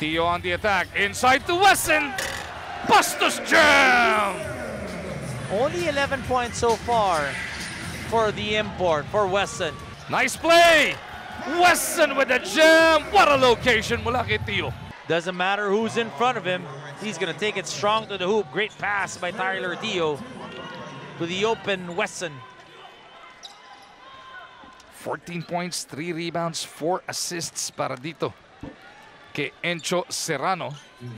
Tio on the attack. Inside to Wesson. Bustos jam! Only 11 points so far for the import, for Wesson. Nice play! Wesson with the jam! What a location mula kay Tio. Doesn't matter who's in front of him. He's going to take it strong to the hoop. Great pass by Tyler Tio to the open Wesson. 14 points, 3 rebounds, 4 assists para dito kay Encho Serrano.